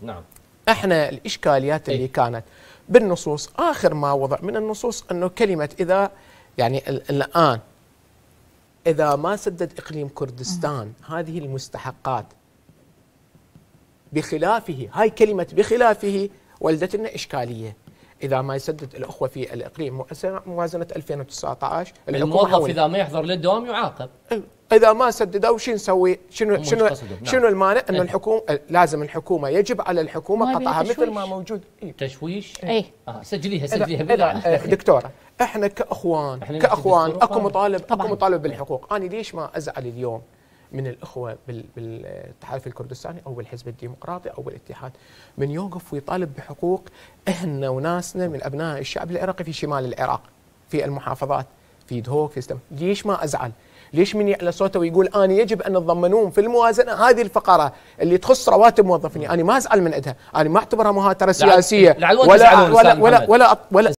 نعم. إحنا الإشكاليات اللي إيه. كانت بالنصوص آخر ما وضع من النصوص أنه كلمة إذا يعني ال- الآن إذا ما سدد إقليم كردستان هذه المستحقات. بخلافه هاي كلمة بخلافه ولدت لنا إشكالية. إذا ما يسدد الأخوة في الإقليم موازنة موازنه 2019 الحكومة الموظف. إذا ما يحضر للدوام يعاقب. إذا ما سددوا شو نسوي؟ شنو شنو نعم. شنو المانع؟ إنه إيه. الحكومة لازم الحكومة يجب على الحكومة قطعها مثل. ما موجود إيه. تشويش اي آه سجليها سجليها إذا- عليك. دكتورة إحنا كاخوان إحنا نحكي كأخوان أكو طبعاً. مطالب أكو. مطالب بالحقوق، أنا ليش ما أزعل اليوم من الأخوة بال- بالتحالف الكردستاني أو بالحزب الديمقراطي أو بالاتحاد من يوقف ويطالب بحقوق إحنا وناسنا من أبناء الشعب العراقي في شمال العراق في المحافظات في دهوك في ليش ما أزعل؟ ليش من يعلى صوته ويقول أنا يجب أن تضمنون في الموازنة هذه الفقرة اللي تخص رواتب موظفين أنا ما أزعل من عندها أنا ما أعتبرها مهاترة سياسية لعل ولا ولا ولا محمد. ولا, ولا